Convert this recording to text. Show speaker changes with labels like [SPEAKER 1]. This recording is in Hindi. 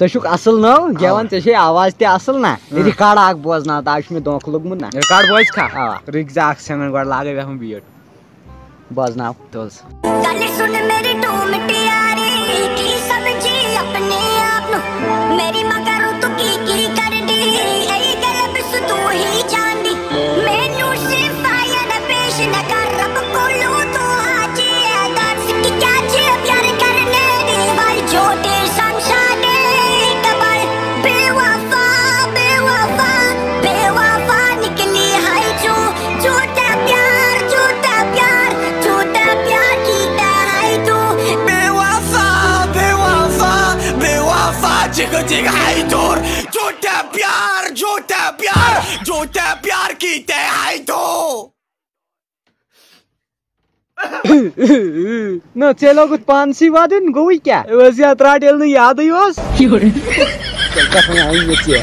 [SPEAKER 1] चुक असल नो गवान ऐसे आवाज़ तल ना रिकॉर्ड अख बोजन आज मे दोख लोगमुत ना
[SPEAKER 2] रिकॉर्ड बोज रिक्जा गो लागे बीट
[SPEAKER 1] बोजन
[SPEAKER 3] तुल्स जिग जिग हाई दूर झूठे प्यार झूठे प्यार झूठे प्यार कीते हाई तो।
[SPEAKER 1] न चलो कुछ पान सी बात गोई क्या?
[SPEAKER 2] वैसे अतरा टेल याद ही बस।
[SPEAKER 1] क्यों कल का आई ये